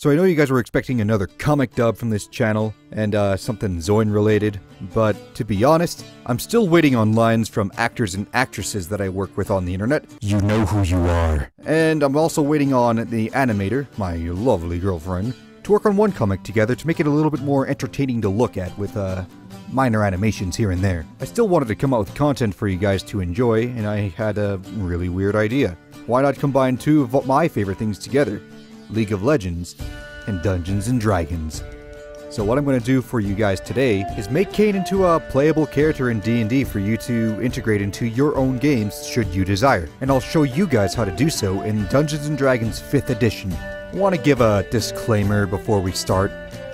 So I know you guys were expecting another comic dub from this channel, and uh, something Zoin related, but to be honest, I'm still waiting on lines from actors and actresses that I work with on the internet. You know who you are. And I'm also waiting on the animator, my lovely girlfriend, to work on one comic together to make it a little bit more entertaining to look at with uh, minor animations here and there. I still wanted to come out with content for you guys to enjoy, and I had a really weird idea. Why not combine two of my favorite things together? League of Legends, and Dungeons and Dragons. So what I'm going to do for you guys today is make Kayn into a playable character in D&D for you to integrate into your own games should you desire. And I'll show you guys how to do so in Dungeons and Dragons 5th edition. I want to give a disclaimer before we start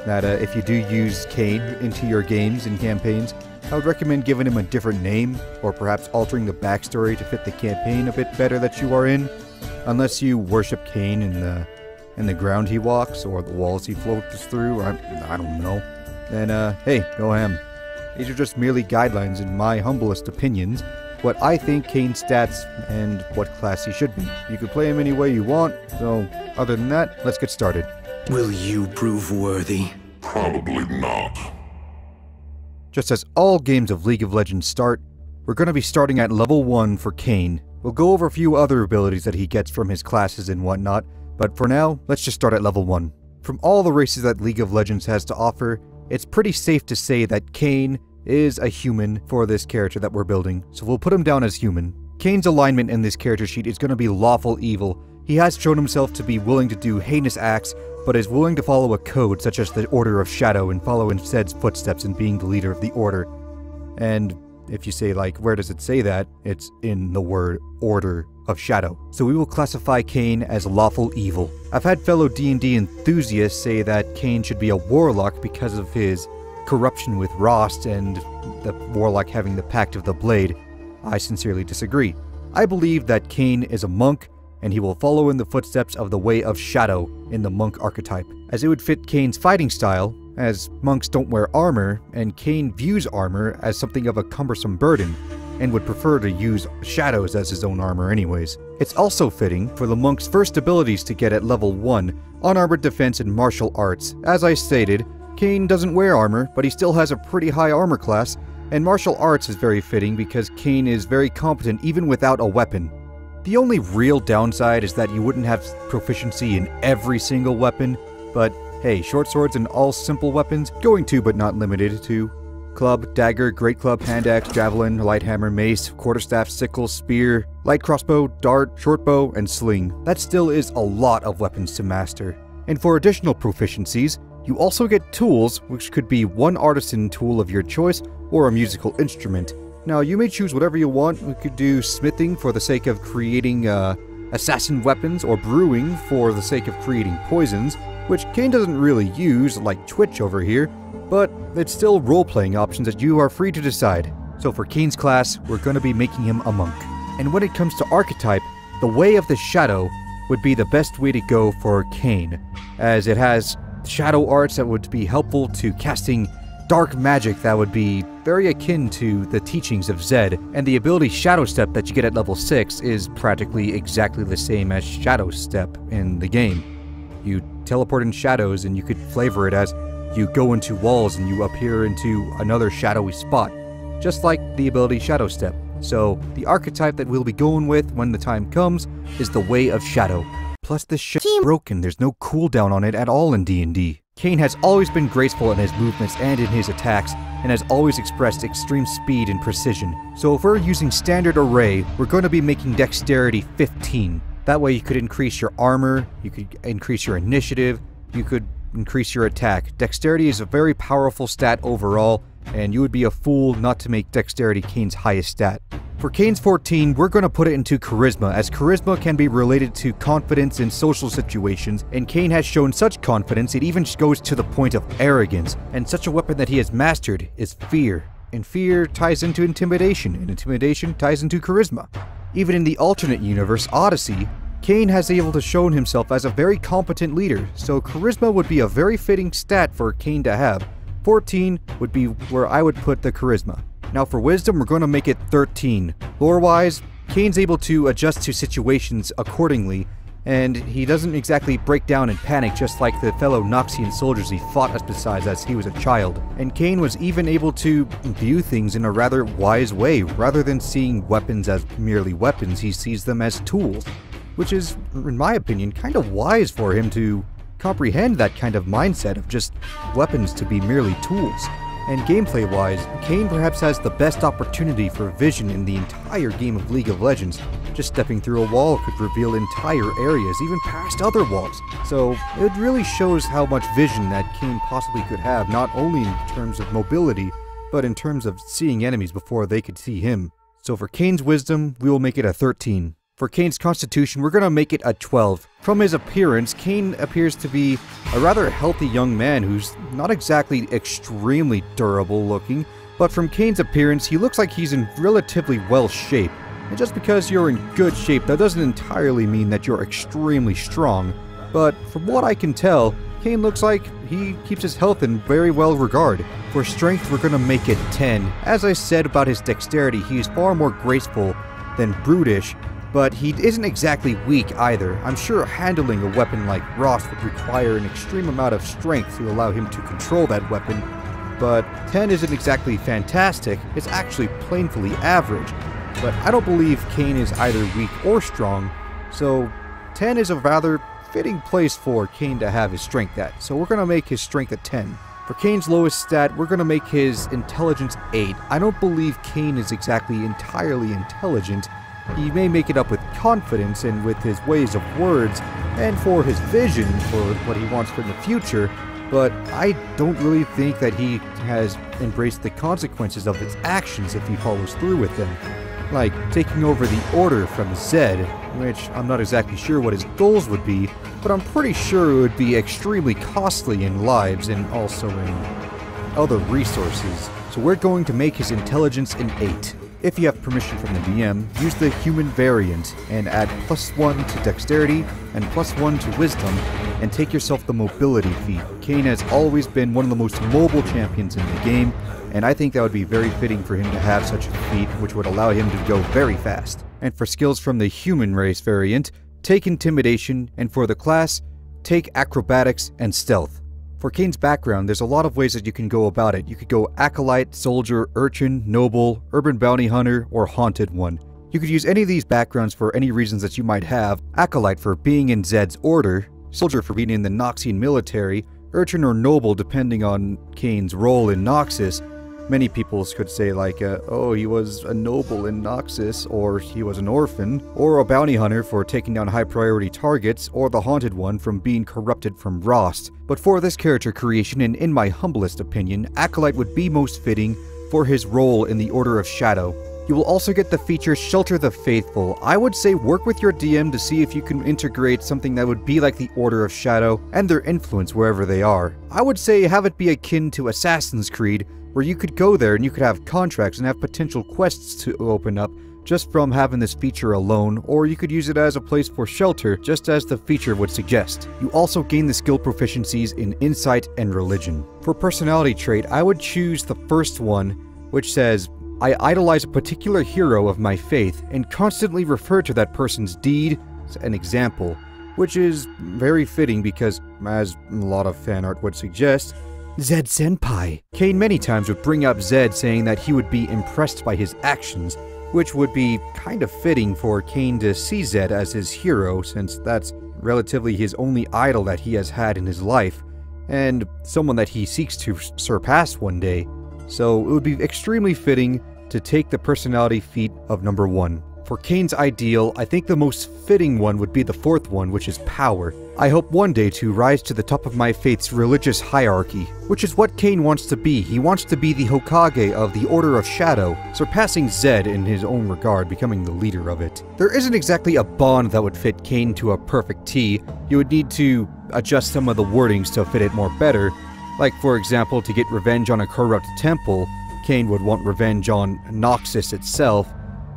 that uh, if you do use Kayn into your games and campaigns, I would recommend giving him a different name or perhaps altering the backstory to fit the campaign a bit better that you are in. Unless you worship Kayn in the and the ground he walks or the walls he floats through, I, I don't know, then uh, hey, go ham. These are just merely guidelines in my humblest opinions, what I think Kayn's stats and what class he should be. You can play him any way you want, so other than that, let's get started. Will you prove worthy? Probably not. Just as all games of League of Legends start, we're going to be starting at level 1 for Kayn. We'll go over a few other abilities that he gets from his classes and whatnot, but for now, let's just start at level 1. From all the races that League of Legends has to offer, it's pretty safe to say that Kayn is a human for this character that we're building, so we'll put him down as human. Kayn's alignment in this character sheet is going to be lawful evil. He has shown himself to be willing to do heinous acts, but is willing to follow a code such as the Order of Shadow and follow in Zed's footsteps in being the leader of the Order. And if you say, like, where does it say that? It's in the word Order of Shadow. So we will classify Kayn as lawful evil. I've had fellow D&D enthusiasts say that Kayn should be a warlock because of his corruption with Rhaast and the warlock having the Pact of the Blade. I sincerely disagree. I believe that Kayn is a monk and he will follow in the footsteps of the Way of Shadow in the monk archetype, as it would fit Kayn's fighting style, as monks don't wear armor, and Kayn views armor as something of a cumbersome burden, and would prefer to use shadows as his own armor anyways. It's also fitting for the monk's first abilities to get at level 1, unarmored defense and martial arts. As I stated, Kayn doesn't wear armor, but he still has a pretty high armor class, and martial arts is very fitting because Kayn is very competent even without a weapon. The only real downside is that you wouldn't have proficiency in every single weapon, but hey, short swords and all simple weapons, going to but not limited to club, dagger, great club, hand axe, javelin, light hammer, mace, quarterstaff, sickle, spear, light crossbow, dart, short bow, and sling. That still is a lot of weapons to master. And for additional proficiencies, you also get tools, which could be one artisan tool of your choice or a musical instrument. Now, you may choose whatever you want. We could do smithing for the sake of creating uh, assassin weapons, or brewing for the sake of creating poisons, which Kayn doesn't really use, like Twitch over here, but it's still role-playing options that you are free to decide. So for Kayn's class, we're going to be making him a monk. And when it comes to archetype, the Way of the Shadow would be the best way to go for Kayn, as it has shadow arts that would be helpful to casting dark magic that would be very akin to the teachings of Zed, and the ability Shadow Step that you get at level 6 is practically exactly the same as Shadow Step in the game. You teleport in shadows and you could flavor it as you go into walls and you appear into another shadowy spot, just like the ability Shadow Step. So, the archetype that we'll be going with when the time comes is the Way of Shadow. Plus, this shit's broken, there's no cooldown on it at all in D&D. Kayn has always been graceful in his movements and in his attacks, and has always expressed extreme speed and precision. So if we're using standard array, we're going to be making dexterity 15. That way you could increase your armor, you could increase your initiative, you could increase your attack. Dexterity is a very powerful stat overall, and you would be a fool not to make Dexterity Kayn's highest stat. For Kayn's 14, we're going to put it into Charisma, as Charisma can be related to confidence in social situations, and Kayn has shown such confidence it even goes to the point of arrogance, and such a weapon that he has mastered is Fear. And Fear ties into Intimidation, and Intimidation ties into Charisma. Even in the alternate universe, Odyssey, Kayn has able to shown himself as a very competent leader, so Charisma would be a very fitting stat for Kayn to have. 14 would be where I would put the Charisma. Now for Wisdom, we're going to make it 13. Lore-wise, Kayn's able to adjust to situations accordingly, and he doesn't exactly break down in panic just like the fellow Noxian soldiers he fought besides as he was a child. And Kayn was even able to view things in a rather wise way. Rather than seeing weapons as merely weapons, he sees them as tools. Which is, in my opinion, kind of wise for him to comprehend that kind of mindset of just weapons to be merely tools. And gameplay wise, Kayn perhaps has the best opportunity for vision in the entire game of League of Legends. Just stepping through a wall could reveal entire areas, even past other walls. So it really shows how much vision that Kayn possibly could have, not only in terms of mobility, but in terms of seeing enemies before they could see him. So for Kayn's wisdom, we will make it a 13. For Kayn's constitution, we're gonna make it a 12. From his appearance, Kayn appears to be a rather healthy young man who's not exactly extremely durable looking, but from Kayn's appearance, he looks like he's in relatively well shape. And just because you're in good shape, that doesn't entirely mean that you're extremely strong. But from what I can tell, Kayn looks like he keeps his health in very well regard. For strength, we're gonna make it 10. As I said about his dexterity, he is far more graceful than brutish, but he isn't exactly weak either. I'm sure handling a weapon like Rhaast would require an extreme amount of strength to allow him to control that weapon, but 10 isn't exactly fantastic, it's actually plainly average. But I don't believe Kayn is either weak or strong, so 10 is a rather fitting place for Kayn to have his strength at, so we're gonna make his strength a 10. For Kayn's lowest stat, we're gonna make his intelligence 8. I don't believe Kayn is exactly entirely intelligent, he may make it up with confidence and with his ways of words, and for his vision for what he wants for the future, but I don't really think that he has embraced the consequences of his actions if he follows through with them. Like taking over the Order from Zed, which I'm not exactly sure what his goals would be, but I'm pretty sure it would be extremely costly in lives and also in other resources. So we're going to make his intelligence an 8. If you have permission from the DM, use the human variant and add plus 1 to dexterity and plus 1 to wisdom, and take yourself the mobility feat. Kayn has always been one of the most mobile champions in the game, and I think that would be very fitting for him to have such a feat, which would allow him to go very fast. And for skills from the human race variant, take intimidation, and for the class, take acrobatics and stealth. For Kayn's background, there's a lot of ways that you can go about it. You could go Acolyte, Soldier, Urchin, Noble, Urban Bounty Hunter, or Haunted One. You could use any of these backgrounds for any reasons that you might have. Acolyte for being in Zed's order, Soldier for being in the Noxian military, Urchin or Noble depending on Kayn's role in Noxus, Many people could say, like, uh, oh, he was a noble in Noxus, or he was an orphan, or a bounty hunter for taking down high priority targets, or the haunted one from being corrupted from Rhaast. But for this character creation, and in my humblest opinion, Acolyte would be most fitting for his role in the Order of Shadow. You will also get the feature Shelter the Faithful. I would say work with your DM to see if you can integrate something that would be like the Order of Shadow and their influence wherever they are. I would say have it be akin to Assassin's Creed, where you could go there and you could have contracts and have potential quests to open up just from having this feature alone, or you could use it as a place for shelter, just as the feature would suggest. You also gain the skill proficiencies in insight and religion. For personality trait, I would choose the first one, which says, I idolize a particular hero of my faith and constantly refer to that person's deed as an example, which is very fitting because, as a lot of fan art would suggest, Zed Senpai. Kayn many times would bring up Zed saying that he would be impressed by his actions, which would be kind of fitting for Kayn to see Zed as his hero since that's relatively his only idol that he has had in his life, and someone that he seeks to surpass one day. So it would be extremely fitting to take the personality feat of number one. For Kayn's ideal, I think the most fitting one would be the fourth one, which is power. I hope one day to rise to the top of my faith's religious hierarchy, which is what Kayn wants to be. He wants to be the Hokage of the Order of Shadow, surpassing Zed in his own regard, becoming the leader of it. There isn't exactly a bond that would fit Kayn to a perfect T. You would need to adjust some of the wordings to fit it more better. Like, for example, to get revenge on a corrupt temple, Kayn would want revenge on Noxus itself,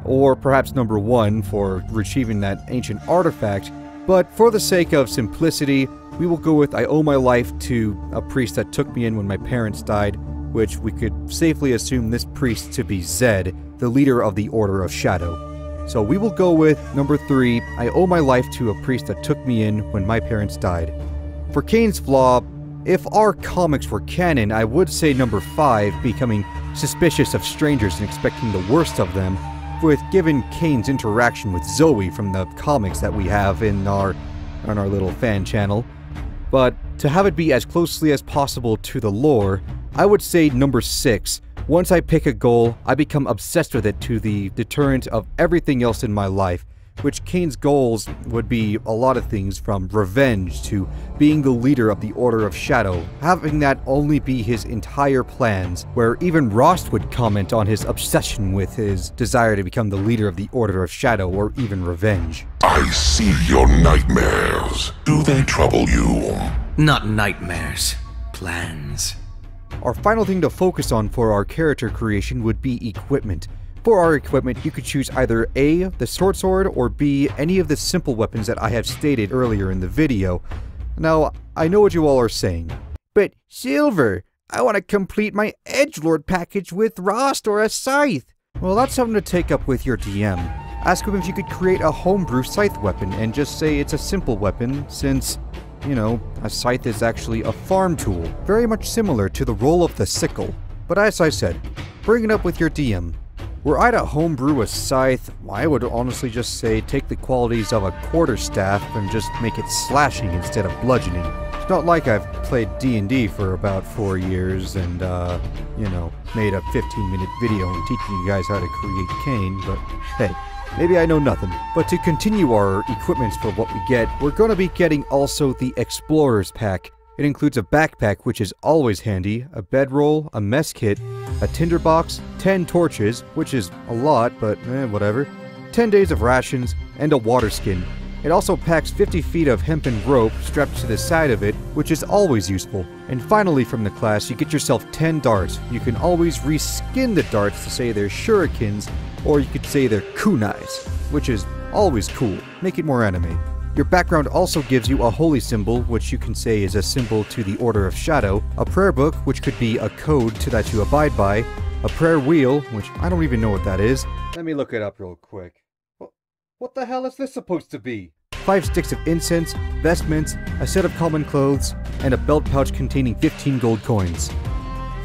or perhaps number one for retrieving that ancient artifact, but for the sake of simplicity, we will go with I owe my life to a priest that took me in when my parents died, which we could safely assume this priest to be Zed, the leader of the Order of Shadow. So we will go with number three I owe my life to a priest that took me in when my parents died. For Kayn's flaw, if our comics were canon, I would say number five, becoming suspicious of strangers and expecting the worst of them, with given Kayn's interaction with Zoe from the comics that we have in our on our little fan channel. But to have it be as closely as possible to the lore, I would say number 6. Once I pick a goal, I become obsessed with it to the deterrent of everything else in my life, which Kayn's goals would be a lot of things from revenge to being the leader of the Order of Shadow, having that only be his entire plans, where even Rhaast would comment on his obsession with his desire to become the leader of the Order of Shadow or even revenge. I see your nightmares. Do they trouble you? Not nightmares. Plans. Our final thing to focus on for our character creation would be equipment. For our equipment, you could choose either A, the short sword, or B, any of the simple weapons that I have stated earlier in the video. Now, I know what you all are saying. But, Silver, I want to complete my Edgelord package with Rhaast or a Scythe. Well, that's something to take up with your DM. Ask him if you could create a homebrew scythe weapon and just say it's a simple weapon, since, you know, a scythe is actually a farm tool, very much similar to the role of the sickle. But as I said, bring it up with your DM. Were I to homebrew a scythe, I would honestly just say take the qualities of a quarterstaff and just make it slashing instead of bludgeoning. It's not like I've played D&D for about four years and, uh, you know, made a 15 minute video on teaching you guys how to create Kayn, but hey, maybe I know nothing. But to continue our equipments for what we get, we're going to be getting also the Explorer's Pack. It includes a backpack, which is always handy, a bedroll, a mess kit, a tinderbox, 10 torches, which is a lot, but eh, whatever, 10 days of rations, and a water skin. It also packs 50 feet of hempen rope strapped to the side of it, which is always useful. And finally from the class, you get yourself 10 darts. You can always reskin the darts to say they're shurikens, or you could say they're kunais, which is always cool. Make it more anime. Your background also gives you a holy symbol, which you can say is a symbol to the Order of Shadow, a prayer book, which could be a code to that you abide by, a prayer wheel, which I don't even know what that is. Let me look it up real quick. What the hell is this supposed to be? Five sticks of incense, vestments, a set of common clothes, and a belt pouch containing 15 gold coins.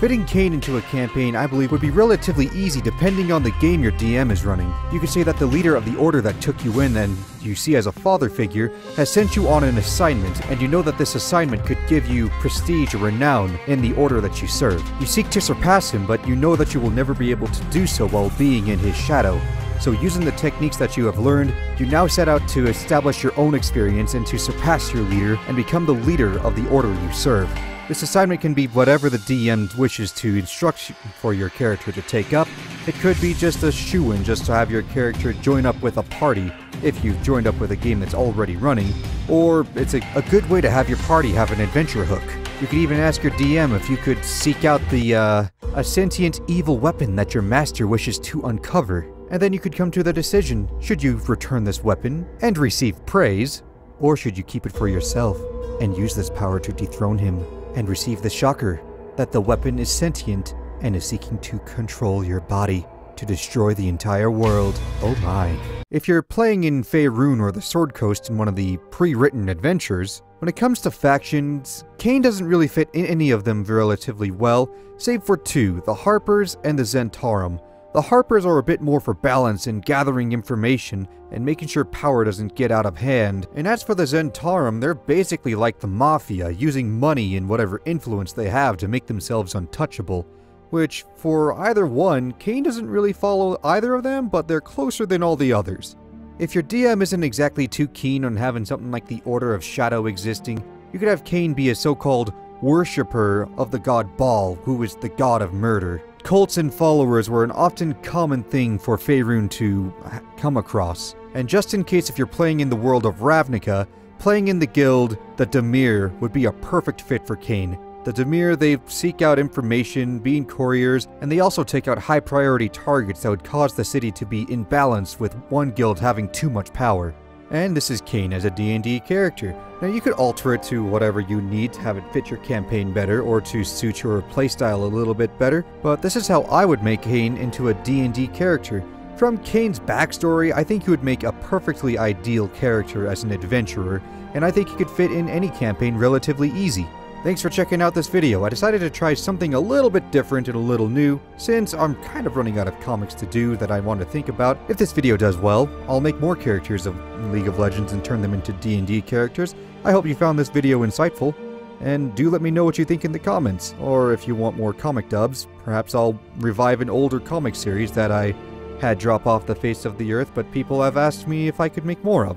Fitting Kayn into a campaign, I believe, would be relatively easy depending on the game your DM is running. You could say that the leader of the order that took you in and you see as a father figure has sent you on an assignment, and you know that this assignment could give you prestige or renown in the order that you serve. You seek to surpass him, but you know that you will never be able to do so while being in his shadow. So, using the techniques that you have learned, you now set out to establish your own experience and to surpass your leader and become the leader of the order you serve. This assignment can be whatever the DM wishes to instruct for your character to take up. It could be just a shoe-in just to have your character join up with a party if you've joined up with a game that's already running, or it's a, a good way to have your party have an adventure hook. You could even ask your DM if you could seek out the, uh, a sentient evil weapon that your master wishes to uncover. And then you could come to the decision, should you return this weapon and receive praise, or should you keep it for yourself and use this power to dethrone him and receive the shocker that the weapon is sentient and is seeking to control your body to destroy the entire world. Oh my. If you're playing in Faerun or the Sword Coast in one of the pre-written adventures, when it comes to factions, Kayn doesn't really fit in any of them relatively well, save for two, the Harpers and the Zhentarim. The Harpers are a bit more for balance and gathering information and making sure power doesn't get out of hand. And as for the Zhentarim, they're basically like the Mafia, using money and whatever influence they have to make themselves untouchable. Which, for either one, Kayn doesn't really follow either of them, but they're closer than all the others. If your DM isn't exactly too keen on having something like the Order of Shadow existing, you could have Kayn be a so-called worshipper of the god Bhaal, who is the god of murder. Cults and followers were an often common thing for Faerun to come across. And just in case if you're playing in the world of Ravnica, playing in the guild, the Dimir would be a perfect fit for Kayn. The Dimir, they seek out information, being couriers, and they also take out high priority targets that would cause the city to be in balance with one guild having too much power. And this is Kayn as a D&D character. Now you could alter it to whatever you need to have it fit your campaign better or to suit your playstyle a little bit better, but this is how I would make Kayn into a D&D character. From Kayn's backstory, I think he would make a perfectly ideal character as an adventurer, and I think he could fit in any campaign relatively easy. Thanks for checking out this video. I decided to try something a little bit different and a little new, since I'm kind of running out of comics to do that I want to think about. If this video does well, I'll make more characters of League of Legends and turn them into D&D characters. I hope you found this video insightful, and do let me know what you think in the comments. Or if you want more comic dubs, perhaps I'll revive an older comic series that I had drop off the face of the earth, but people have asked me if I could make more of.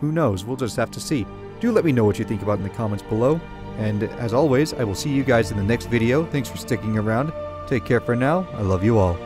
Who knows, we'll just have to see. Do let me know what you think about in the comments below, and as always, I will see you guys in the next video. Thanks for sticking around. Take care for now. I love you all.